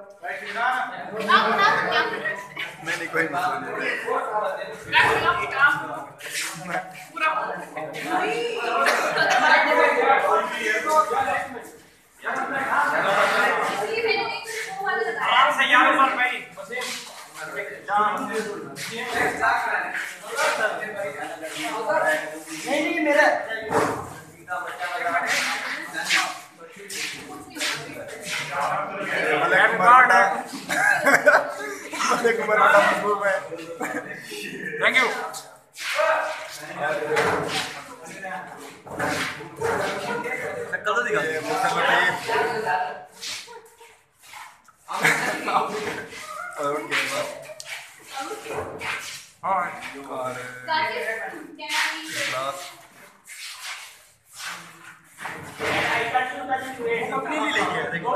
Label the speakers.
Speaker 1: पीछे आप फ्रेंड से आप बता सकते हैं
Speaker 2: नहीं नहीं कोई नहीं
Speaker 3: नहीं नहीं मेरा
Speaker 2: मलिक बड़ा महबूब है
Speaker 4: थैंक यू
Speaker 2: और अपनी नहीं लेके देखो।